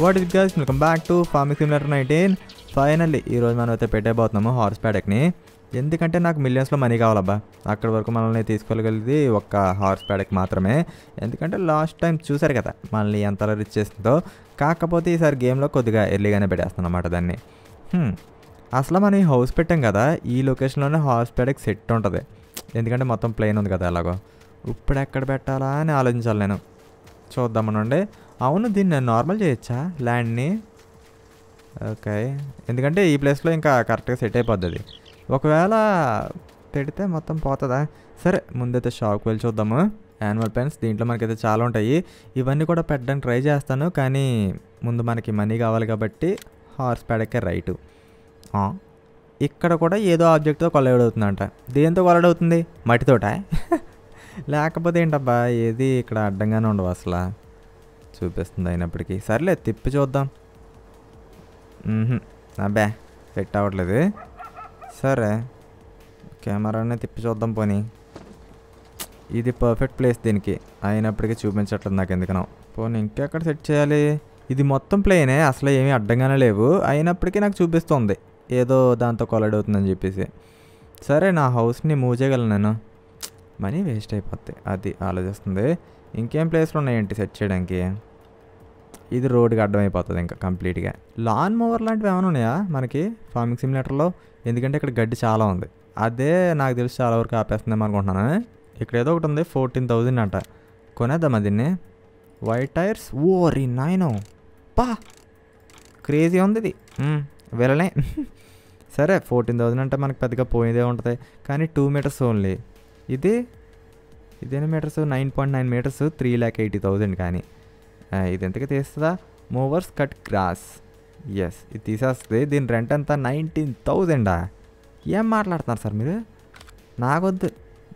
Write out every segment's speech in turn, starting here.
What is guys welcome back to farming simulator nineteen finally ఈరోజు మనం అయితే పెట్టేపోతున్నాము horse ప్యాడక్ని ఎందుకంటే నాకు మిలియన్స్లో మనీ కావాలబ్బా. అక్కడి వరకు మనల్ని తీసుకోగలిగేది ఒక్క హార్స్ ప్యాడక్ మాత్రమే. ఎందుకంటే లాస్ట్ టైం చూసారు కదా మనల్ని ఎంత రిచ్ చేసిందో కాకపోతే ఈసారి గేమ్లో కొద్దిగా ఎర్లీగానే పెట్టేస్తాను అన్నమాట దాన్ని. Hmm. అసలు మనం ఈ హౌస్ పెట్టాం కదా ఈ లొకేషన్లోనే హార్స్ ప్యాడక్ సెట్ ఉంటుంది. ఎందుకంటే మొత్తం ప్లేన్ ఉంది కదా ఎలాగో. ఇప్పుడు ఎక్కడ పెట్టాలా అని ఆలోచించాలి నేను. చూద్దామనండి. అవును దీన్ని నార్మల్ చేయొచ్చా? ల్యాండ్ని ఓకే. ఎందుకంటే ఈ ప్లేస్లో ఇంకా కరెక్ట్గా సెట్ అయిపోద్ది ఒకవేళ పెడితే మొత్తం పోతుందా? సరే ముందైతే షాప్కి వెళ్ళి చూద్దాము. యాన్యువల్ పెన్స్ దీంట్లో మనకైతే చాలా ఉంటాయి. ఇవన్నీ కూడా పెట్టడానికి ట్రై చేస్తాను. కానీ ముందు మనకి మనీ కావాలి కాబట్టి హార్స్ ప్యాడక్కే రైటు ఇక్కడ కూడా ఏదో ఆబ్జెక్ట్తో కొలైడ్ అవుతుందంట. దేంతో కొలైడ్ అవుతుంది? మట్టితోట? లేకపోతే ఏంటబ్బా? ఏది ఇక్కడ అడ్డంగానే ఉండవు అసలు. చూపిస్తుంది అయినప్పటికీ సర్లే తిప్పి చూద్దాం. అబ్బే సెట్ అవ్వట్లేదు. సరే కెమెరానే తిప్పి చూద్దాం పోనీ. ఇది పర్ఫెక్ట్ ప్లేస్ దీనికి. అయినప్పటికీ చూపించట్లేదు నాకు ఎందుకనో పోనీ ఇంకెక్కడ సెట్ చేయాలి? ఇది మొత్తం ప్లేనే అసలు ఏమీ అడ్డంగానే లేవు. అయినప్పటికీ నాకు చూపిస్తుంది. ఏదో దాంతో కొలడ్ అవుతుందని చెప్పేసి. సరే నా హౌస్ని మూవ్ చేయగలను నేను. మనీ వేస్ట్ అయిపోతాయి అది ఆలోచిస్తుంది. ఇంకేం ప్లేస్లు ఉన్నాయంటే సెట్ చేయడానికి? ఇది రోడ్డుకి అడ్డం అయిపోతుంది ఇంకా కంప్లీట్గా. లాన్ మూవర్ లాంటివి ఏమైనా ఉన్నాయా మనకి? ఫార్మింగ్ సిమ్యులేటర్లో ఎందుకంటే ఇక్కడ గడ్డి చాలా ఉంది. అదే నాకు తెలిసి చాలా వరకు ఆపేస్తుందేమో అనుకుంటున్నాను. ఇక్కడ ఏదో ఒకటి ఉంది ఫోర్టీన్ థౌజండ్ అంట. కొనేద్దామా దీన్ని? వైట్ టైర్స్ ఓరి నాయనో! పా! క్రేజీ ఉంది ఇది. మ్మ్, వెళ్ళనే. సరే ఫోర్టీన్ థౌజండ్ అంటే మనకి పెద్దగా పోయేదే ఉంటుంది. కానీ టూ మీటర్స్ ఓన్లీ ఇది? ఇదేనా meters nine point nine meters three lakh eighty thousand కానీ. ఇది ఎంతకి తీస్తుందా? మూవర్స్ కట్ గ్రాస్ ఎస్ ఇది తీసేస్తుంది. దీని రెంట్ అంతా నైన్టీన్ థౌజండా ఏం మాట్లాడుతున్నారు సార్ మీరు? నాకొద్దు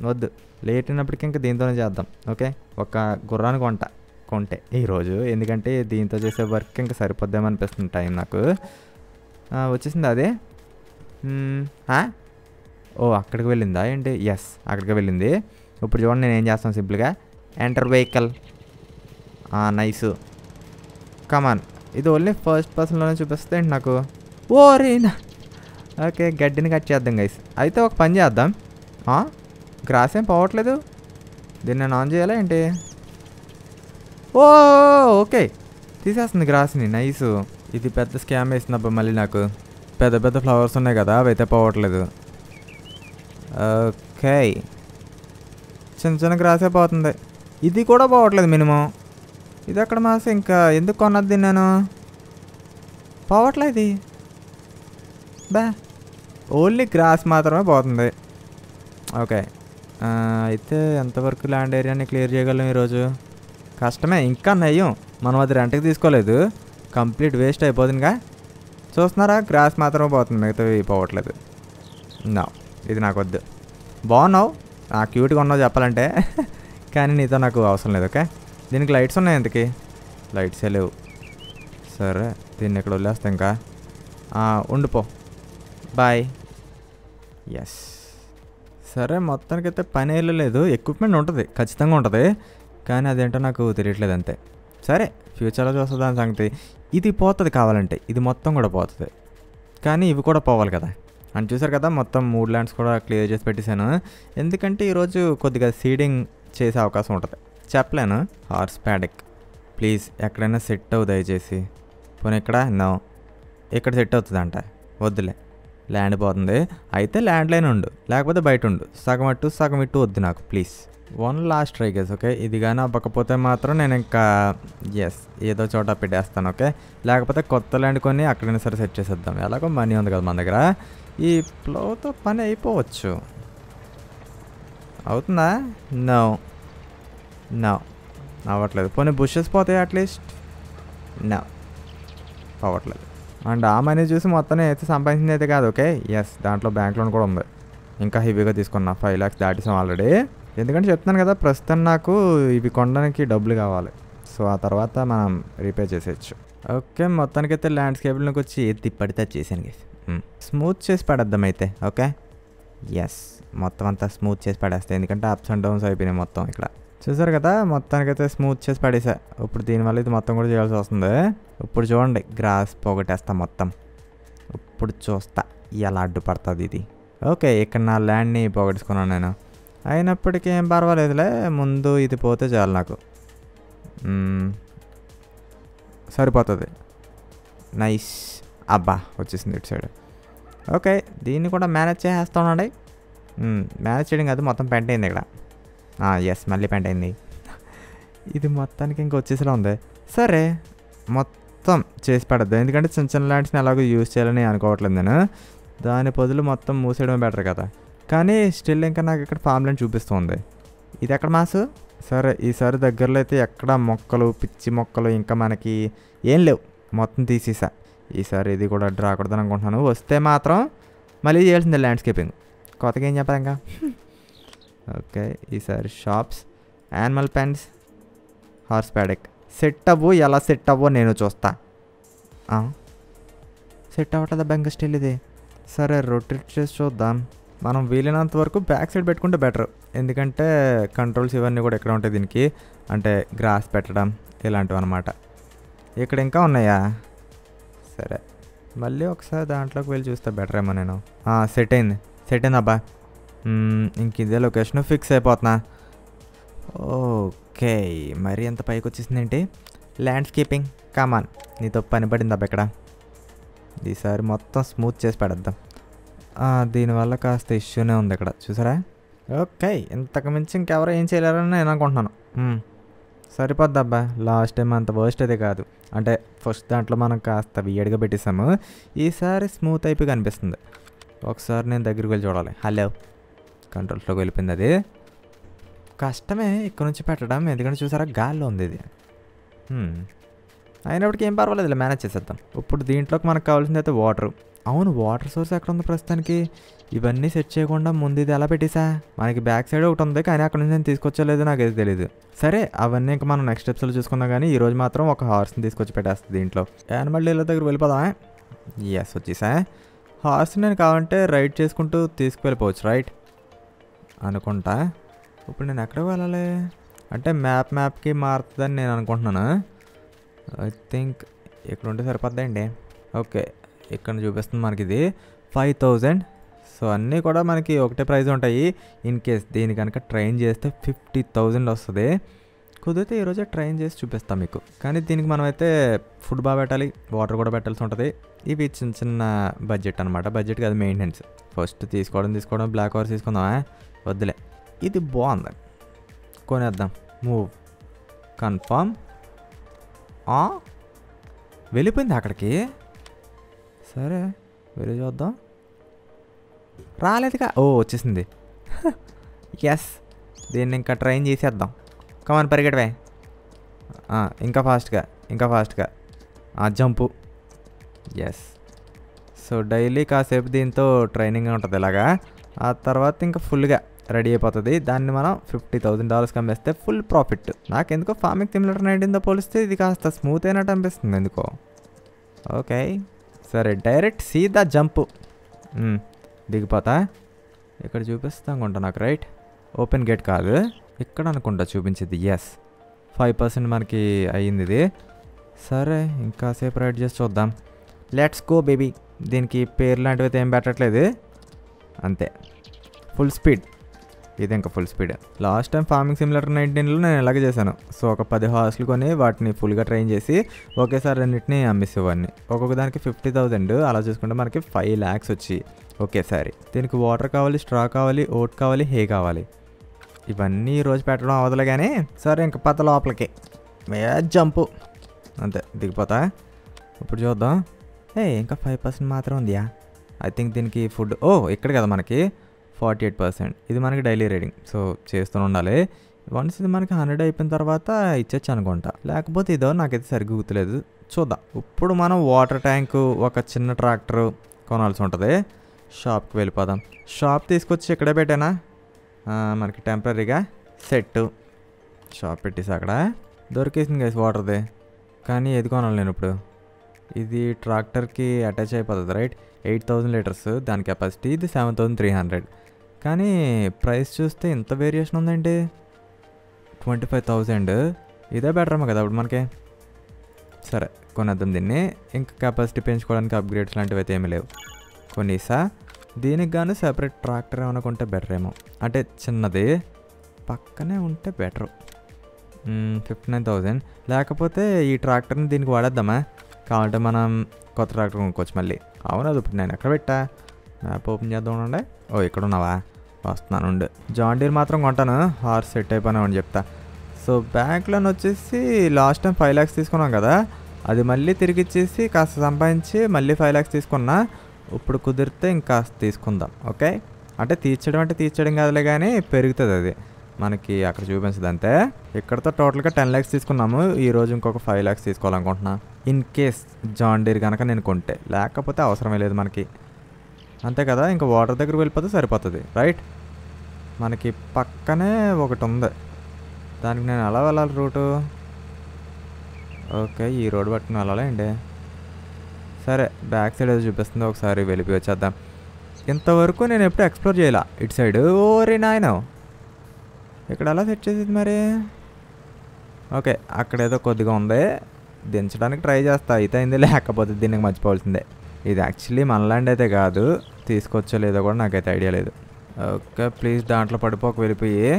వద్దు. లేట్ అయినప్పటికీ ఇంకా దీంతోనే చేద్దాం ఓకే? ఒక గుర్రాన్ని కొంట కొంటే ఈరోజు. ఎందుకంటే దీంతో చేసే వర్క్ ఇంకా సరిపోద్దామనిపిస్తుంది అనిపిస్తుంది టైం నాకు. వచ్చేసింది అదే? ఓ అక్కడికి వెళ్ళిందా? ఏంటి? ఎస్ అక్కడికి వెళ్ళింది. ఇప్పుడు చూడండి నేను ఏం చేస్తాను సింపుల్గా. Enter vehicle nice come on only first పర్సన్లోనే చూపిస్తే నాకు? ఓ రేనా ఓకే గడ్డిని కట్ చేద్దాం గైస్ అయితే ఒక పని చేద్దాం. గ్రాస్ ఏం పోవట్లేదు? దీన్ని నేను ఆన్ చేయాలా ఏంటి? ఓ ఓకే తీసేస్తుంది గ్రాస్ని నైస్ ఇది పెద్ద స్కామ్ వేసిందబ్బా మళ్ళీ నాకు. పెద్ద పెద్ద ఫ్లవర్స్ ఉన్నాయి కదా అవి అయితే పోవట్లేదు. ఓకే చిన్న చిన్న గ్రాసే పోతుంది. ఇది కూడా పోవట్లేదు మినిమం ఇది ఎక్కడ మాస ఇంకా ఎందుకు కొన్నది నేను పోవట్లేదు ఇది? బా. ఓన్లీ గ్రాస్ మాత్రమే పోతుంది. ఓకే అయితే ఎంతవరకు ల్యాండ్ ఏరియాని క్లియర్ చేయగలం ఈరోజు? కష్టమే ఇంకా నయ్యం. మనం అది రెంట్కి తీసుకోలేదు. కంప్లీట్ వేస్ట్ అయిపోతుందిగా. చూస్తున్నారా? గ్రాస్ మాత్రమే పోతుంది మిగతావి పోవట్లేదు నా ఇది నాకు వద్దు. బాగున్నావు. ఆ క్యూట్గా ఉన్నావు చెప్పాలంటే. కానీ నీతో నాకు అవసరం లేదు ఓకే దీనికి లైట్స్ ఉన్నాయి ఎందుకు లైట్సే లేవు. సరే దీన్ని ఇక్కడ వదిలేస్తా ఇంకా. ఉండిపో బాయ్. ఎస్ సరే మొత్తానికైతే పని లేదు. ఎక్విప్మెంట్ ఉంటుంది ఖచ్చితంగా ఉంటుంది. కానీ అదేంటో నాకు తెలియట్లేదు అంతే. సరే ఫ్యూచర్లో చూస్తా దాని సంగతి. ఇది పోతుంది కావాలంటే ఇది మొత్తం కూడా పోతుంది. కానీ ఇవి కూడా పోవాలి కదా. అని చూసారు కదా మొత్తం మూడు ల్యాండ్స్ కూడా క్లియర్ చేసి పెట్టేశాను. ఎందుకంటే ఈరోజు కొద్దిగా సీడింగ్ చేసే అవకాశం ఉంటుంది. చెప్పలేను. Horse paddock. ప్లీజ్ ఎక్కడైనా సెట్ అవ్వు దయచేసి. పోనీ ఇక్కడ నో. ఇక్కడ సెట్ అవుతుందంట. వద్దులే. ల్యాండ్ పోతుంది. అయితే ల్యాండ్ లైన్ ఉండు. లేకపోతే బయట ఉండు. సగం అటు సగం ఇటు వద్దు నాకు please. One last try guys okay ఇది కానీ అవ్వకపోతే మాత్రం నేను ఇంకా ఎస్ ఏదో చోట పెట్టేస్తాను ఓకే లేకపోతే కొత్త ల్యాండ్ కొని అక్కడైనా సరే సెట్ చేసేద్దాం. ఎలాగో మనీ ఉంది కదా మన దగ్గర. ఈ ఫ్లోతో పని అయిపోవచ్చు. అవుతుందా? నో. నా అవ్వట్లేదు. పోనీ బుషెస్ పోతాయి అట్లీస్ట్ నా అవ్వట్లేదు. అండ్ ఆ మనీ చూసి మొత్తం అయితే సంపాదించింది అయితే కాదు ఓకే ఎస్ దాంట్లో బ్యాంక్ లోన్ కూడా ఉంది. ఇంకా హెవీగా తీసుకున్నా. ఫైవ్ ల్యాక్స్ దాటిసాం ఆల్రెడీ ఎందుకంటే చెప్తున్నాను కదా ప్రస్తుతం నాకు ఇవి కొనడానికి డబ్బులు కావాలి. సో ఆ తర్వాత మనం రీపే చేసేయచ్చు. ఓకే మొత్తానికైతే ల్యాండ్స్కేప్లోకి వచ్చి తిప్పడితే చేశాను గేస్ స్మూత్ hmm. చేసి పడేద్దాం అయితే ఓకే ఎస్ మొత్తం అంతా స్మూత్ చేసి పడేస్తాయి ఎందుకంటే అప్స్ అండ్ డౌన్స్ అయిపోయినాయి మొత్తం ఇక్కడ. చూసారు కదా మొత్తానికైతే స్మూత్ చేసి పడేసా. ఇప్పుడు దీనివల్ల ఇది మొత్తం కూడా చేయాల్సి వస్తుంది. ఇప్పుడు చూడండి గ్రాస్ పోగొట్టేస్తా మొత్తం. ఇప్పుడు చూస్తా ఎలా అడ్డుపడుతుంది ఇది. ఓకే ఇక్కడ నా ల్యాండ్ని పోగొట్టుకున్నాను నేను. అయినప్పటికీ ఏం పర్వాలేదులే ముందు ఇది పోతే చాలు నాకు. సరిపోతుంది. నైస్. అబ్బా వచ్చేసింది ఇటు సైడ్. ఓకే దీన్ని కూడా మేనేజ్ చేసేస్తా ఉండండి మేనేజ్ చేయడం కాదు మొత్తం పెంట్ అయింది ఇక్కడ. ఎస్ మళ్ళీ పెంట్ అయింది. ఇది మొత్తానికి ఇంకా వచ్చేసేలా ఉంది. సరే మొత్తం చేసి పడద్దు. ఎందుకంటే చిన్న చిన్న ల్యాండ్స్ని ఎలాగో యూజ్ చేయాలని అనుకోవట్లేదు నేను. దాని బదులు మొత్తం మూసేయడం బెటర్ కదా. కానీ స్టిల్ ఇంకా నాకు ఇక్కడ ఫామ్ ల్యాండ్ చూపిస్తుంది. ఇది ఎక్కడ మాసు? సరే ఈసారి దగ్గరలో అయితే ఎక్కడ మొక్కలు పిచ్చి మొక్కలు ఇంకా మనకి ఏం లేవు. మొత్తం తీసేసా. ఈసారి ఇది కూడా రాకూడదని అనుకుంటున్నాను. వస్తే మాత్రం మళ్ళీ చేయాల్సిందే ల్యాండ్స్కేపింగ్ కొత్తగా ఏం చెప్పారు ఇంకా? ఓకే ఈసారి shops animal pens horse paddock set అవ్వు ఎలా సెట్ అవ్వో నేను చూస్తా సెట్ అవ్వట్లేదా బెంగ స్టైల్ ఇది సరే రొటేట్ చేసి చూద్దాం మనం వీలైనంత వరకు బ్యాక్ సైడ్ పెట్టుకుంటే బెటర్ ఎందుకంటే కంట్రోల్స్ ఇవన్నీ కూడా ఎక్కడ ఉంటాయి దీనికి అంటే గ్రాస్ పెట్టడం ఇలాంటివి అనమాట ఇక్కడ ఇంకా ఉన్నాయా సరే మళ్ళీ ఒకసారి దాంట్లోకి వెళ్ళి చూస్తే బెటర్ ఏమో నేను సెట్ అయింది సెట్ అయింది అబ్బా ఇంక ఇదే లొకేషన్ ఫిక్స్ అయిపోతున్నా. ఓకే మరి ఎంత పైకి వచ్చేసిందేంటి? ల్యాండ్స్కేపింగ్ కమాన్ నీతో పని పడింది అబ్బా ఇక్కడ. ఈసారి మొత్తం స్మూత్ చేసి పెడద్దాం. దీనివల్ల కాస్త ఇష్యూనే ఉంది ఇక్కడ. చూసారా? ఓకే ఇంతకు మించి ఇంకెవరో ఏం చేయలేరని నేను అనుకుంటున్నాను. సరిపోద్దబ్బా సరిపోద్ది అబ్బా. లాస్ట్ టైం అంత వర్స్ట్ అది కాదు. అంటే ఫస్ట్ దాంట్లో మనం కాస్త వియడిగా పెట్టేసాము ఈసారి స్మూత్ అయిపోయి కనిపిస్తుంది. ఒకసారి నేను దగ్గరికి వెళ్ళి చూడాలి. హలో కంట్రోల్స్లోకి వెళ్ళిపోయింది అది. కష్టమే ఇక్కడ నుంచి పెట్టడం ఎందుకంటే చూసారా గాల్లో ఉంది ఇది. అయినప్పటికీ ఏం పర్వాలేదు మేనేజ్ చేసేద్దాం. ఇప్పుడు దీంట్లోకి మనకు కావాల్సింది అయితే వాటర్ అవును వాటర్ సోర్స్ ఎక్కడ ఉంది ప్రస్తుతానికి? ఇవన్నీ సెట్ చేయకుండా ముందు ఇది ఎలా పెట్టేసా మనకి బ్యాక్ సైడ్ ఒకటి ఉంది కానీ అక్కడ నుంచి నేను తీసుకొచ్చలేదు నాకు అయితే తెలియదు సరే అవన్నీ ఇంకా మనం నెక్స్ట్ స్టెప్స్లో చూసుకుందాం కానీ ఈరోజు మాత్రం ఒక హార్స్ని తీసుకొచ్చి పెట్టేస్తుంది దీంట్లో. యానిమల్ డీలర్ దగ్గర వెళ్ళిపోదామే? ఎస్ వచ్చేసా హార్స్ నేను కావాలంటే రైడ్ చేసుకుంటూ తీసుకువెళ్ళిపోవచ్చు రైట్ అనుకుంటా. ఇప్పుడు నేను ఎక్కడికి వెళ్ళాలి? అంటే మ్యాప్ మ్యాప్కి మారుతుందని నేను అనుకుంటున్నాను. ఐ థింక్ ఇక్కడ ఉంటే సరిపోద్దండి. ఓకే ఇక్కడ చూపిస్తుంది మనకి ఇది ఫైవ్ థౌజండ్ సో అన్నీ కూడా మనకి ఒకటే ప్రైస్ ఉంటాయి. ఇన్ కేస్ దీని కనుక ట్రైన్ చేస్తే ఫిఫ్టీ థౌజండ్ వస్తుంది. కుదిరితే ఈరోజే ట్రైన్ చేసి చూపిస్తాం మీకు. కానీ దీనికి మనమైతే ఫుడ్ బాగా పెట్టాలి వాటర్ కూడా పెట్టాల్సి ఉంటుంది. ఇవి చిన్న చిన్న బడ్జెట్ అనమాట బడ్జెట్ కాదు మెయింటెనెన్స్. ఫస్ట్ తీసుకోవడం తీసుకోవడం బ్లాక్ హార్స్ తీసుకుందామా? వద్దులే. ఇది బాగుంది. కొనేద్దాం. మూవ్ కన్ఫర్మ్ వెళ్ళిపోయింది అక్కడికి? సరే వెళ్ళి చూద్దాం. రాలేదుగా. ఓ వచ్చేసింది. ఎస్ దీన్ని ఇంకా ట్రైన్ చేసేద్దాం. కమాన్ పరిగెడవే. ఇంకా ఫాస్ట్గా ఇంకా ఫాస్ట్గా జంపు. ఎస్ సో డైలీ కాసేపు దీంతో ట్రైనింగ్ ఉంటుంది ఇలాగా. ఆ తర్వాత ఇంకా ఫుల్గా రెడీ అయిపోతుంది. దాన్ని మనం ఫిఫ్టీ థౌసండ్ డాలర్స్కి అమ్మేస్తే ఫుల్ ప్రాఫిట్. నాకు ఎందుకో ఫార్మింగ్ సిమ్యులేటర్ నైన్టీన్తో పోలిస్తే ఇది కాస్త స్మూత్ అయినట్టు అనిపిస్తుంది ఎందుకో. ఓకే. సరే డైరెక్ట్ సీదా జంప్. దిగిపోతా. ఇక్కడ చూపిస్తా అనుకుంటా నాకు రైట్? ఓపెన్ గేట్ కాదు. ఇక్కడ అనుకుంటా చూపించింది. ఎస్ ఫైవ్ పర్సెంట్ మనకి అయ్యింది ఇది. సరే ఇంకాసేపు రైడ్ చేసి చూద్దాం. లెట్స్ గో బేబీ దీనికి పేరు లాంటివి అయితే ఏం పెట్టట్లేదు. అంతే. ఫుల్ స్పీడ్ ఇది ఇంకా full speed last time farming simulator నైన్టీన్లో నేను ఇలాగే చేశాను. సో ఒక పది హార్స్లు కొని వాటిని ఫుల్గా ట్రైన్ చేసి ఒకేసారి రెండింటిని అమ్మేసేవాడిని ఒక్కొక్క దానికి ఫిఫ్టీ థౌజండ్ అలా చూసుకుంటే మనకి ఫైవ్ ల్యాక్స్ వచ్చి ఒకేసారి. దీనికి వాటర్ కావాలి స్ట్రా కావాలి ఓట్ కావాలి హే కావాలి. ఇవన్నీ రోజు పెట్టడం అవదలే కానీ సరే ఇంక పత లోపలికి. మే జంపు. అంతే దిగిపోతా. ఇప్పుడు చూద్దాం. ఏ ఇంకా ఫైవ్ పర్సెంట్ మాత్రం ఉందియా? ఐ థింక్ దీనికి ఫుడ్ ఓ ఇక్కడ కదా మనకి. Forty eight percent. ఇది మనకి డైలీ రీడింగ్. సో చేస్తూనే ఉండాలి. వన్స్ ఇది మనకి హండ్రెడ్ అయిపోయిన తర్వాత ఇచ్చచ్చు అనుకుంటా. లేకపోతే ఇదో నాకైతే సరిగ్గా గుర్తులేదు. చూద్దాం. ఇప్పుడు మనం వాటర్ ట్యాంకు ఒక చిన్న ట్రాక్టర్ కొనాల్సి ఉంటుంది. షాప్కి వెళ్ళిపోదాం. షాప్ తీసుకొచ్చి ఇక్కడే పెట్టానా? మనకి టెంపరీగా సెట్ షాప్ పెట్టేసి అక్కడ. దొరికేసింది గైస్ వాటర్ది. కానీ ఏది కొనాలి నేను ఇప్పుడు? ఇది ట్రాక్టర్కి అటాచ్ అయిపోతుంది రైట్ ఎయిట్ థౌజండ్ లీటర్స్ దాని కెపాసిటీ. ఇది సెవెన్ థౌజండ్ త్రీ హండ్రెడ్. కానీ ప్రైస్ చూస్తే ఇంత వేరియేషన్ ఉందండి ట్వంటీ ఫైవ్ థౌజండ్ ఇదే బెటర్ అమ్మ కదా ఇప్పుడు మనకి. సరే కొనేద్దాం దీన్ని. ఇంకా కెపాసిటీ పెంచుకోవడానికి అప్గ్రేడ్స్ లాంటివి అయితే ఏమీ లేవు. కొనీసా. దీనికి గాను సెపరేట్ ట్రాక్టర్ ఏమైనా కొంటే బెటర్ ఏమో. అంటే చిన్నది. పక్కనే ఉంటే బెటరు ఫిఫ్టీ నైన్ థౌజండ్ లేకపోతే ఈ ట్రాక్టర్ని దీనికి వాడేద్దామా? కావాలంటే మనం కొత్త ట్రాక్టర్ కొనుక్కోవచ్చు మళ్ళీ. అవును అది ఇప్పుడు నేను ఎక్కడ పెట్టా? మ్యాప్ ఓపెన్ చేద్దాం ఉండే ఓ ఇక్కడ ఉన్నావా? వస్తున్నాను ఉండు జాన్ డీర్ మాత్రం కొంటాను. హార్స్ సెట్ అయిపోయినామని చెప్తా. సో బ్యాంక్ లోన్ వచ్చేసి లాస్ట్ టైం ఫైవ్ ల్యాక్స్ తీసుకున్నాం కదా. అది మళ్ళీ తిరిగి ఇచ్చేసి కాస్త సంపాదించి మళ్ళీ ఫైవ్ ల్యాక్స్ తీసుకున్నా. ఇప్పుడు కుదిరితే ఇంకా తీసుకుందాం. ఓకే అంటే తీర్చడం అంటే తీర్చడం కాదులే కానీ పెరుగుతుంది అది. మనకి అక్కడ చూపించదు అంతే ఇక్కడతో టోటల్గా టెన్ ల్యాక్స్ తీసుకున్నాము. ఈ రోజు ఇంకొక ఫైవ్ ల్యాక్స్ తీసుకోవాలనుకుంటున్నా. ఇన్ కేస్ జాన్ డీర్ కనుక నేను కొంటే. లేకపోతే అవసరమే లేదు మనకి. అంతే కదా? ఇంకా వాటర్ దగ్గర వెళ్ళిపోతే సరిపోతుంది రైట్ మనకి పక్కనే ఒకటి ఉంది. దానికి నేను ఎలా వెళ్ళాలి రూటు? ఓకే ఈ రోడ్ పట్టుకుని వెళ్ళాలండి. సరే బ్యాక్ సైడ్ ఏదో చూపిస్తుంది ఒకసారి వెళ్ళిపోయి వచ్చేద్దాం. ఇంతవరకు నేను ఎప్పుడు ఎక్స్ప్లోర్ చేయాల. ఇటు సైడ్. ఓరే నాయన! ఇక్కడ ఎలా సెట్ చేసేది మరి? ఓకే అక్కడ ఏదో కొద్దిగా ఉంది. దించడానికి ట్రై చేస్తా. అయితే అయింది లేకపోతే దీనికి మర్చిపోవాల్సిందే. ఇది యాక్చువల్లీ మన ల్యాండ్ అయితే కాదు. తీసుకొచ్చో లేదో కూడా నాకైతే ఐడియా లేదు. ఓకే ప్లీజ్ దాంట్లో పడిపోక వెళ్ళిపోయి.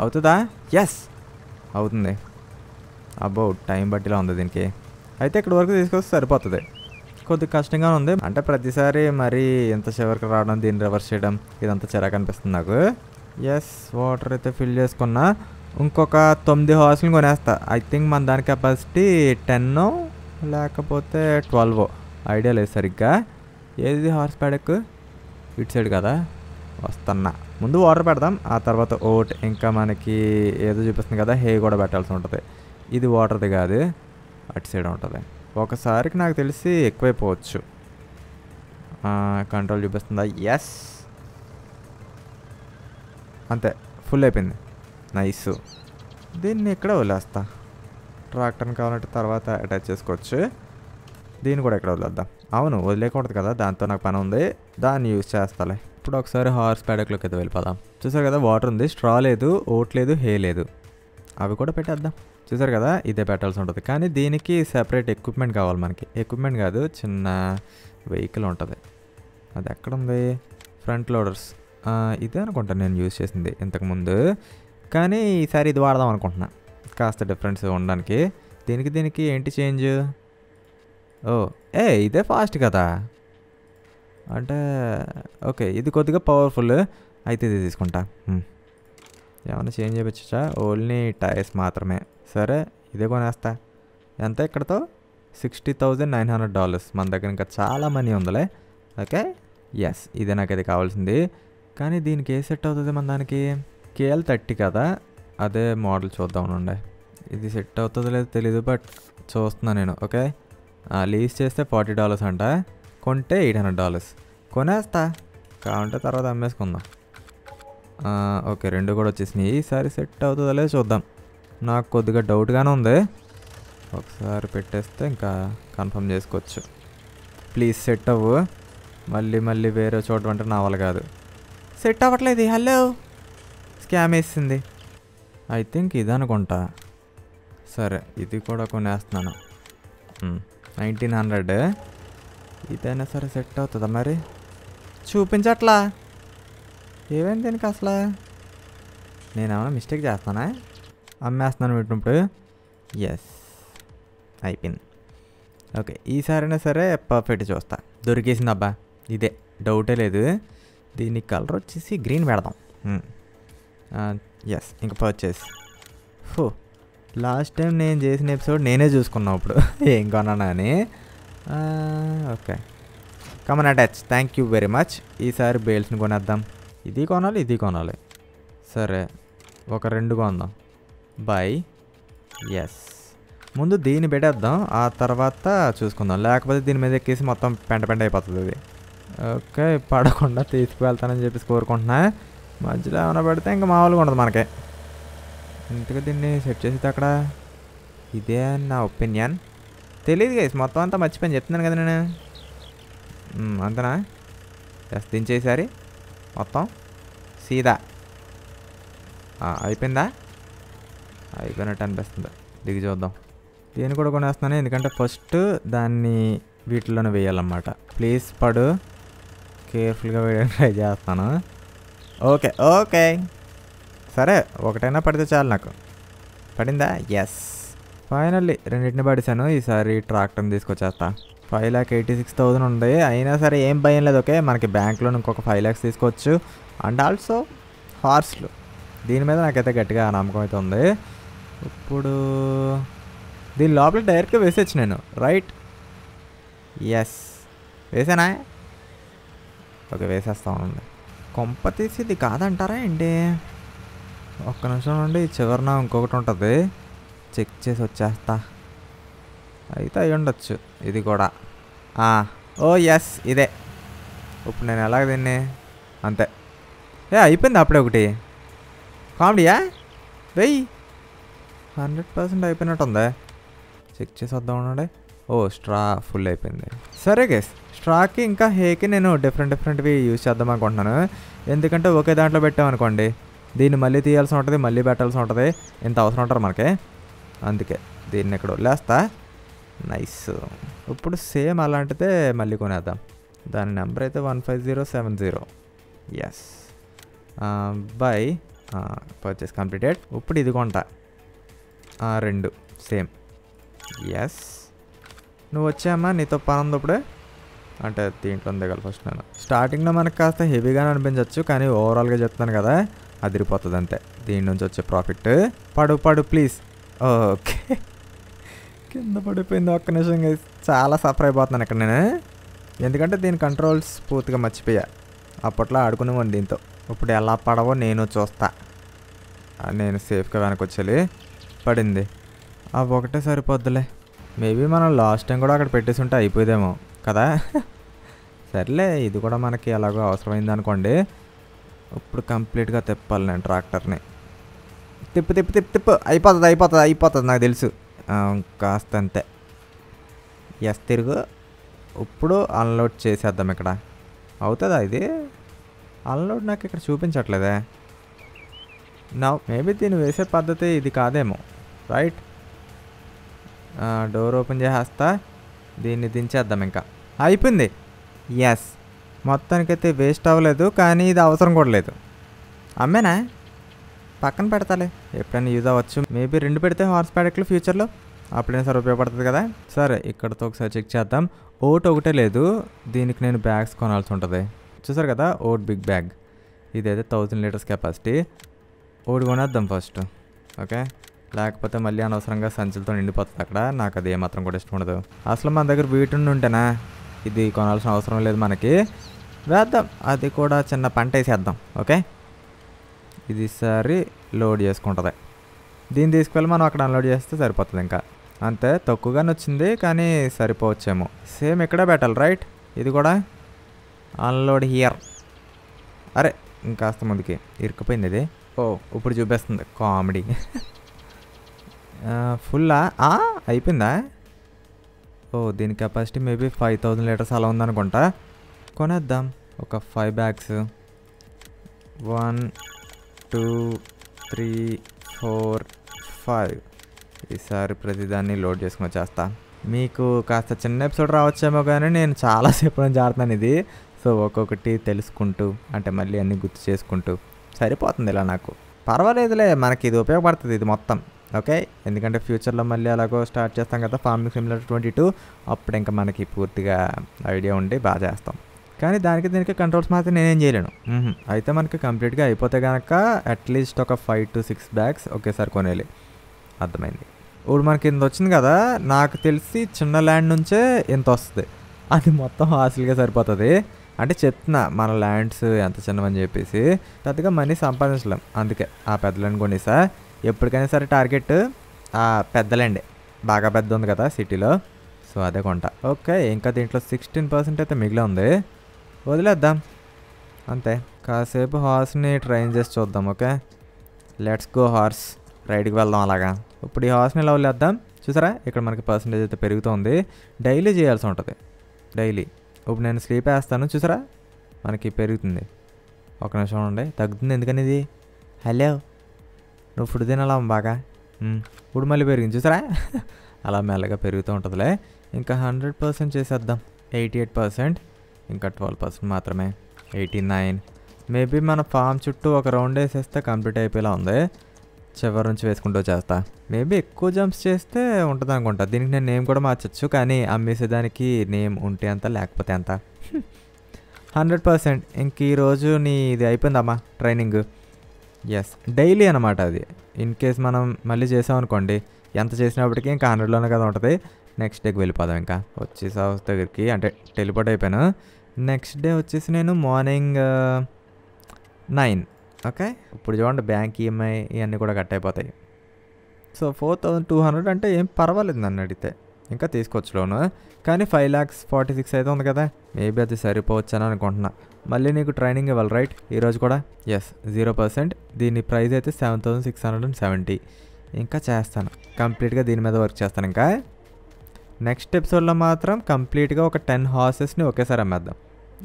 అవుతుందా? ఎస్ అవుతుంది. అబ్బో టైం బట్టిలా ఉంది దీనికి. అయితే ఇక్కడ వరకు తీసుకొస్తే సరిపోతుంది. కొద్దిగా కష్టంగా ఉంది. అంటే ప్రతిసారి మరీ ఎంత చివరికి రావడం దీన్ని రివర్స్ చేయడం ఇదంతా చిరాకు అనిపిస్తుంది నాకు. ఎస్ వాటర్ అయితే ఫిల్ చేసుకున్నా. ఇంకొక తొమ్మిది హార్స్లు కొనేస్తా. ఐ థింక్ మన దాని కెపాసిటీ టెన్ లేకపోతే ట్వెల్వ్ ఐడియా లేదు సరిగ్గా. ఏది హార్స్ ప్యాడక్ ఇటు సైడ్ కదా? వస్తున్నా. ముందు వాటర్ పెడదాం ఆ తర్వాత ఓట్. ఇంకా మనకి ఏదో చూపిస్తుంది కదా హే కూడా పెట్టాల్సి ఉంటుంది. ఇది వాటర్ది కాదు అటు సైడ్ ఉంటుంది. ఒకసారికి నాకు తెలిసి ఎక్కువైపోవచ్చు. కంట్రోల్ చూపిస్తుందా? ఎస్ అంతే ఫుల్ అయిపోయింది. నైస్ దీన్ని ఇక్కడ వదిలేస్తా. ట్రాక్టర్ని కావాలంటే తర్వాత అటాచ్ చేసుకోవచ్చు. దీన్ని కూడా ఇక్కడ వదిలేద్దాం. అవును వదిలేకూడదు కదా దాంతో నాకు పని ఉంది దాన్ని యూజ్ చేస్తాలే. ఇప్పుడు ఒకసారి హార్స్ ప్యాడక్లోకి అయితే వెళ్ళిపోదాం. చూసారు కదా వాటర్ ఉంది స్ట్రా లేదు ఓట్ లేదు హే లేదు. అవి కూడా పెట్టేద్దాం. చూసారు కదా ఇదే పెట్టాల్సి ఉంటుంది. కానీ దీనికి సెపరేట్ ఎక్విప్మెంట్ కావాలి మనకి. ఎక్విప్మెంట్ కాదు చిన్న వెహికల్ ఉంటుంది. అది ఎక్కడ ఉంది? ఫ్రంట్ లోడర్స్ ఇదే అనుకుంటా నేను యూజ్ చేసింది ఇంతకుముందు కానీ ఈసారి ఇది వాడదాం అనుకుంటున్నా. కాస్త డిఫరెన్స్ ఉండడానికి. దీనికి దీనికి ఏంటి చేంజ్ ఓ ఏ ఇదే ఫాస్ట్ కదా. అంటే ఓకే ఇది కొద్దిగా పవర్ఫుల్ అయితే ఇది తీసుకుంటా. ఏమైనా చేంజ్ చేయించా ఓన్లీ టైర్స్ మాత్రమే. సరే ఇదే కొనేస్తా. ఎంత ఇక్కడతో? Sixty thousand nine hundred dollars మన దగ్గర ఇంకా చాలా మనీ ఉందిలే. ఓకే? ఎస్ ఇదే నాకు అది కావాల్సింది. కానీ దీనికి ఏ సెట్ అవుతుంది మన దానికి? కేఎల్ థర్టీ కదా? అదే మోడల్ చూద్దాం ఉండే ఇది సెట్ అవుతుందో లేదో తెలీదు బట్ చూస్తున్నా నేను. ఓకే? లీజ్ చేస్తే ఫార్టీ డాలర్స్ అంట కొంటే ఎయిట్ హండ్రెడ్ డాలర్స్. కొనేస్తా. కావంటే తర్వాత అమ్మేసుకుందాం. ఓకే రెండు కూడా వచ్చేసినాయి. ఈసారి సెట్ అవుతుందో లేదో చూద్దాం. నాకు కొద్దిగా డౌట్గానే ఉంది. ఒకసారి పెట్టేస్తే ఇంకా కన్ఫర్మ్ చేసుకోవచ్చు. ప్లీజ్ సెట్ అవ్వు. మళ్ళీ మళ్ళీ వేరే చోట అంటే నా వల్ల కాదు. సెట్ అవ్వట్లేదు. హలో. స్కామ్ వేసింది. ఐ థింక్ ఇది అనుకుంటా సరే ఇది కూడా కొనేస్తున్నాను. Nineteen hundred. ఇదైనా సరే సెట్ అవుతుందా మరి? చూపించట్లా. ఏమైంది దీనికి అసలు? నేనేమైనా మిస్టేక్ చేస్తానా? అమ్మేస్తున్నాను పెట్టినప్పుడు ఎస్ అయిపోయింది. ఓకే ఈసారైనా సరే పర్ఫెక్ట్ చూస్తా. దొరికేసింది అబ్బా. ఇదే. డౌటే లేదు. దీని కలర్ వచ్చేసి గ్రీన్ పెడదాం. ఎస్ ఇంకా పర్చేస్ ఫో. లాస్ట్ టైం నేను చేసిన ఎపిసోడ్ నేనే చూసుకున్నా ఇప్పుడు ఏం కొన్నానా అని okay. Come on attach thank you very much ఈసారి బేల్స్ని కొనేద్దాం. ఇది కొనాలి ఇది కొనాలి. సరే ఒక రెండు కొందాం. బై ఎస్ ముందు దీన్ని పెట్టేద్దాం. ఆ తర్వాత చూసుకుందాం. లేకపోతే దీని మీద ఎక్కేసి మొత్తం పెంట పెంట అయిపోతుంది ఇది. ఓకే పడకుండా తీసుకువెళ్తానని చెప్పేసి కోరుకుంటున్నా మధ్యలో ఏమైనా పెడితే ఇంకా మామూలుగా ఉండదు మనకి. ఇంతగా దీన్ని సెట్ చేసేది అక్కడ? ఇదే నా ఒపీనియన్. తెలియదు గైస్ మొత్తం అంతా మర్చిపోయి చెప్తున్నాను కదా నేను. అంతనా? జస్ట్ దించేసారి మొత్తం. సీదా. అయిపోయిందా? అయిపోయినట్టు అనిపిస్తుంది. దిగి చూద్దాం. దీన్ని కూడా కొనేస్తున్నాను ఎందుకంటే ఫస్ట్ దాన్ని వీటిలోనే వేయాలన్నమాట. ప్లీజ్ పడు. కేర్ఫుల్గా వేయడానికి ట్రై చేస్తాను. Okay okay. సరే ఒకటైనా పడితే చాలు నాకు. పడిందా? ఎస్ ఫైనల్లీ రెండింటిని పడిశాను. ఈసారి ట్రాక్టర్ని తీసుకొచ్చేస్తా. Five lakh eighty six thousand ఉంది. అయినా సరే ఏం భయం లేదు ఓకే? మనకి బ్యాంక్లో ఇంకొక ఫైవ్ ల్యాక్స్ తీసుకోవచ్చు. అండ్ ఆల్సో హార్స్లు దీని మీద నాకైతే గట్టిగా నమ్మకం అయితే ఉంది. ఇప్పుడు దీని లోపల డైరెక్ట్గా వేసేచ్చు నేను. Right yes వేసానా? ఓకే వేసేస్తా ఉండండి కొంప తీసి ఇది కాదంటారా ఏంటి? ఒక్క నిమిషం నుండి చివరిన ఇంకొకటి ఉంటుంది. చెక్ చేసి వచ్చేస్తా. అయితే అయి ఉండొచ్చు ఇది కూడా. ఓ ఎస్ ఇదే. ఇప్పుడు నేను ఎలాగ దీన్ని అంతే. ఏ అయిపోయింది అప్పుడే ఒకటి. కామెడీయా? వెయ్యి హండ్రెడ్ పర్సెంట్ అయిపోయినట్టుందా. చెక్ చేసి వద్దాం ఉండండి. ఓ స్ట్రా ఫుల్ అయిపోయింది. సరే గేస్ స్ట్రాకి ఇంకా హేకి నేను డిఫరెంట్ డిఫరెంట్వి యూజ్ చేద్దాం అనుకుంటున్నాను. ఎందుకంటే ఒకే దాంట్లో పెట్టామనుకోండి దీన్ని మళ్ళీ తీయాల్సి ఉంటుంది మళ్ళీ పెట్టాల్సి ఉంటుంది. ఇంత అవసరం ఉంటారు మనకి. అందుకే దీన్ని ఇక్కడ వదిలేస్తా. నైస్ ఇప్పుడు సేమ్ అలాంటిదే మళ్ళీ కొనేద్దాం. దాని నెంబర్ అయితే one five zero seven zero yes buy purchase completed ఇప్పుడు ఇది కొంటా. రెండు. సేమ్ ఎస్ నువ్వు వచ్చామా నీతో పని ఉంది ఇప్పుడే. అంటే దీంట్లో దిగాలి ఫస్ట్ నేను. స్టార్టింగ్లో మనకు కాస్త హెవీగానే అనిపించవచ్చు కానీ ఓవరాల్గా చెప్తాను కదా. అదిరిపోతుంది అంతే దీని నుంచి వచ్చే ప్రాఫిట్. పడు పడు ప్లీజ్. ఓకే. కింద పడిపోయింది ఒక్క నిమిషం చాలా సఫర్ అయిపోతున్నాను ఇక్కడ నేను. ఎందుకంటే దీని కంట్రోల్స్ పూర్తిగా మర్చిపోయా. అప్పట్లో ఆడుకునేవాడిని దీంతో. ఇప్పుడు ఎలా పడవో నేను చూస్తా. నేను సేఫ్గా వెనకొచ్చేది పడింది. అవి ఒకటే సరిపోద్దులే. మేబీ మనం లాస్ట్ టైం కూడా అక్కడ పెట్టేసి ఉంటే అయిపోయేదేమో కదా. సర్లే ఇది కూడా మనకి ఎలాగో అవసరమైంది అనుకోండి. ఇప్పుడు కంప్లీట్గా తిప్పాలి నేను ట్రాక్టర్ని. తిప్పు తిప్పు తిప్పు తిప్పు. అయిపోతుంది అయిపోతుంది అయిపోతుంది నాకు తెలుసు. కాస్త అంతే ఎస్ తిరుగు. ఇప్పుడు అన్లోడ్ చేసేద్దాం ఇక్కడ. అవుతుందా ఇది? అన్లోడ్ నాకు ఇక్కడ చూపించట్లేదే. నా మేబీ దీన్ని వేసే పద్ధతి ఇది కాదేమో. రైట్. డోర్ ఓపెన్ చేసేస్తా. దీన్ని దించేద్దాం ఇంకా. అయిపోయింది. ఎస్. మొత్తానికైతే వేస్ట్ అవ్వలేదు కానీ ఇది అవసరం కూడా లేదు. అమ్మేనా? పక్కన పెడతాలే. ఎప్పుడైనా యూజ్ అవ్వచ్చు. మేబీ రెండు పెడితే హార్స్ ప్యాడక్లు ఫ్యూచర్లో అప్పుడైనా సరే ఉపయోగపడుతుంది కదా. సరే ఇక్కడతో ఒకసారి చెక్ చేద్దాం. ఓట్ ఒకటే లేదు. దీనికి నేను బ్యాగ్స్ కొనాల్సి ఉంటుంది. చూసారు కదా? Oat big bag. ఇదైతే థౌజండ్ లీటర్స్ కెపాసిటీ. ఓడి కొనేద్దాం ఫస్ట్. ఓకే? లేకపోతే మళ్ళీ అనవసరంగా సంచులతో నిండిపోతుంది అక్కడ. నాకు అది ఏమాత్రం కూడా ఇష్టం ఉండదు. అసలు మన దగ్గర వీటి నుండి ఉంటేనా? ఇది కొనాల్సిన అవసరం లేదు మనకి. వేద్దాం. అది కూడా చిన్న పంట వేసేద్దాం. ఓకే? ఇది సరి లోడ్ చేసుకుంటుంది. దీన్ని తీసుకెళ్ళి మనం అక్కడ అన్లోడ్ చేస్తే సరిపోతుంది ఇంకా. అంతే తక్కువగానే వచ్చింది కానీ సరిపోవచ్చేమో. సేమ్ ఇక్కడే పెట్టాలి రైట్ ఇది కూడా అన్లోడ్ హియర్ అరే ఇంకాస్త ముందుకి. ఇరుక్కుపోయింది ఇది. ఓ ఇప్పుడు చూపిస్తుంది. కామెడీ ఫుల్లా అయిపోయిందా? ఓ దీని capacity maybe five thousand litres అలా ఉందనుకుంటా. కొనేద్దాం. ఒక five bags one two three four five ఈసారి ప్రతిదాన్ని లోడ్ చేసుకుని వచ్చేస్తా. మీకు కాస్త చిన్న ఎపిసోడ్ రావచ్చేమో కానీ నేను చాలాసేపు నుంచి ఆడుతున్నాను ఇది. సో ఒక్కొక్కటి తెలుసుకుంటూ అంటే మళ్ళీ అన్నీ గుర్తు చేసుకుంటూ సరిపోతుంది ఇలా నాకు. పర్వాలేదులే మనకి ఇది ఉపయోగపడుతుంది ఇది మొత్తం. ఓకే? ఎందుకంటే ఫ్యూచర్లో మళ్ళీ అలాగో స్టార్ట్ చేస్తాం కదా ఫార్మింగ్ సిమిలర్ ట్వంటీ టూ అప్పుడు ఇంకా మనకి పూర్తిగా ఐడియా ఉండి బాగా చేస్తాం. కానీ దానికి దీనికి కంట్రోల్స్ మాత్రం నేనేం చేయలేను. అయితే మనకి కంప్లీట్గా అయిపోతే కనుక అట్లీస్ట్ ఒక ఫైవ్ టు సిక్స్ బ్యాగ్స్ ఒకేసారి కొనేయాలి. అర్థమైంది. ఇప్పుడు మనకి ఇంత వచ్చింది కదా నాకు తెలిసి చిన్న ల్యాండ్ నుంచే ఇంత వస్తుంది. అది మొత్తం హాసిల్గా సరిపోతుంది. అంటే చెప్తున్నా మన ల్యాండ్స్ ఎంత చిన్నవని చెప్పేసి. పెద్దగా మనీ సంపాదించలేం. అందుకే ఆ పెద్ద ల్యాండ్ కొనేసా. ఎప్పటికైనా సరే టార్గెట్ ఆ పెద్ద ల్యాండే బాగా పెద్ద ఉంది కదా సిటీలో సో అదే కొంట. ఓకే ఇంకా దీంట్లో సిక్స్టీన్ పర్సెంట్ అయితే మిగిలి ఉంది. వదిలేద్దాం. అంతే కాసేపు హార్స్ని ట్రైన్ చేసి చూద్దాం ఓకే? లెట్స్ గో హార్స్ రైడ్కి వెళ్దాం అలాగా. ఇప్పుడు ఈ హార్స్ని ఇలా వదిలేద్దాం? చూసారా? ఇక్కడ మనకి పర్సంటేజ్ అయితే పెరుగుతుంది. డైలీ చేయాల్సి ఉంటుంది. డైలీ. ఇప్పుడు నేను స్లీప్ వేస్తాను చూసారా? మనకి పెరుగుతుంది. ఒక నిమిషం ఉండే తగ్గుతుంది ఎందుకని ఇది హలో నువ్వు ఫుడ్ తినాలా బాగా? ఇప్పుడు మళ్ళీ పెరిగింది చూసారా? అలా మెల్లగా పెరుగుతూ ఉంటుందిలే. ఇంకా హండ్రెడ్ పర్సెంట్ చేసేద్దాం. Eighty eight percent. ఇంకా ట్వెల్వ్ పర్సెంట్ మాత్రమే. Eighty nine. మేబీ మన ఫామ్ చుట్టూ ఒక రౌండ్ వేసేస్తే కంప్లీట్ అయిపోయేలా ఉంది. చివరి నుంచి వేసుకుంటూ చేస్తా. మేబీ ఎక్కువ జంప్స్ చేస్తే ఉంటుంది అనుకుంటా. దీనికి నేను నేమ్ కూడా మార్చచ్చు కానీ అమ్మేసేదానికి నేమ్ ఉంటే అంత లేకపోతే అంత. Hundred percent. ఇంక ఈరోజు నీ ఇది అయిపోయిందమ్మా ట్రైనింగ్. ఎస్ డైలీ అనమాట అది. ఇన్ కేస్ మనం మళ్ళీ చేసామనుకోండి ఎంత చేసినప్పటికీ ఇంకా హండ్రెడ్లోనే కదా ఉంటుంది. నెక్స్ట్ డేకి వెళ్ళిపోదాం ఇంకా. వచ్చేసి హౌస్ దగ్గరికి అంటే టెలిపోర్ట్ అయిపోయాను. నెక్స్ట్ డే వచ్చేసి నేను మార్నింగ్ నైన్. ఓకే? ఇప్పుడు చూడండి బ్యాంక్ ఈఎంఐ ఇవన్నీ కూడా కట్ అయిపోతాయి. So four thousand two hundred అంటే ఏం పర్వాలేదు నన్ను అడిగితే. ఇంకా తీసుకోవచ్చు లోను. కానీ ఫైవ్ ల్యాక్స్ ఫార్టీ సిక్స్ అయితే ఉంది కదా మేబీ అది సరిపోవచ్చు అని అనుకుంటున్నా. మళ్ళీ నీకు ట్రైనింగ్ ఇవ్వాలి రైట్? ఈరోజు కూడా? Yes zero percent. దీని ప్రైస్ అయితే seven thousand six hundred and seventy. ఇంకా చేస్తాను. కంప్లీట్గా దీని మీద వర్క్ చేస్తాను ఇంకా. నెక్స్ట్ ఎపిసోడ్లో మాత్రం కంప్లీట్గా ఒక టెన్ హార్సెస్ని ఒకేసారి అమ్మేద్దాం.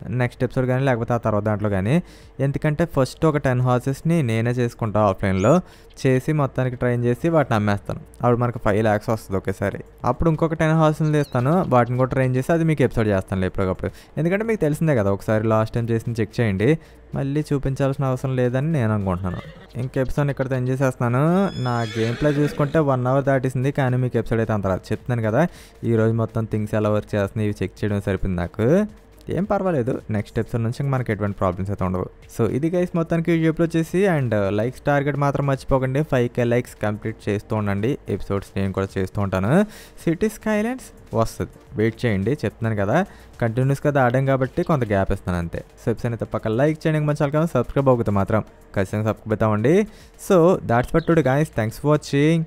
నెక్స్ట్ ఎపిసోడ్ కానీ లేకపోతే ఆ తర్వాత దాంట్లో కానీ ఎందుకంటే ఫస్ట్ ఒక టెన్ హార్సెస్ని నేనే చేసుకుంటాను ఆఫ్లైన్లో చేసి మొత్తానికి ట్రైన్ చేసి వాటిని అమ్మేస్తాను. అప్పుడు మనకు ఫైవ్ ల్యాక్స్ వస్తుంది ఒకేసారి. అప్పుడు ఇంకొక టెన్ హార్సెస్ని తీస్తాను. వాటిని కూడా ట్రైన్ చేసి అది మీకు ఎపిసోడ్ చేస్తాను ఎప్పటికప్పుడు. ఎందుకంటే మీకు తెలిసిందే కదా ఒకసారి లాస్ట్ టైం చేసి చెక్ చేయండి. మళ్ళీ చూపించాల్సిన అవసరం లేదని నేను అనుకుంటున్నాను. ఇంక ఎపిసోడ్ ఇక్కడ ఎంజాయ్ చేసేస్తున్నాను. నా గేమ్ ప్లే చూసుకుంటే వన్ అవర్ దాటిసింది కానీ మీకు ఎపిసోడ్ అయితే అంత చెప్తున్నాను కదా ఈరోజు మొత్తం థింగ్స్ ఎలా వర్క్ చేస్తున్నాయి ఇవి చెక్ చేయడం సరిపోయింది నాకు. ఏం పర్వాలేదు. నెక్స్ట్ ఎపిసోడ్ నుంచి మనకి ఎటువంటి ప్రాబ్లమ్స్ అయితే ఉండవు. సో ఇది గైస్ మొత్తానికి యూట్యూబ్లో వచ్చేసి అండ్ లైక్స్ టార్గెట్ మాత్రం మర్చిపోకండి. ఫైవ్ కే లైక్స్ కంప్లీట్ చేస్తూ ఉండండి. ఎపిసోడ్స్ నేను కూడా చేస్తూ ఉంటాను. సిటీ స్కైలైన్స్ వస్తుంది. వెయిట్ చేయండి. చెప్తున్నాను కదా. కంటిన్యూస్గా ఆడాం కాబట్టి కొంత గ్యాప్ ఇస్తాను అంతే. సో ఎపిసోడ్ అయితే పక్క లైక్ చేయండి. మంచి కానీ సబ్స్క్రైబ్ అవుతుంది మాత్రం ఖచ్చితంగా subscribe అవుతామండి. So that's but today guys thanks for watching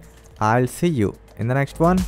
I will see you in the next one